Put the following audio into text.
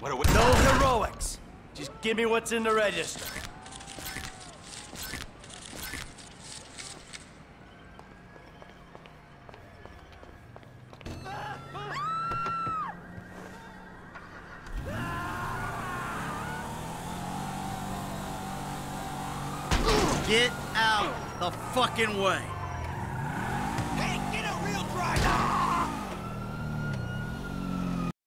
What are we... No heroics. Just give me what's in the register. Get out the fucking way.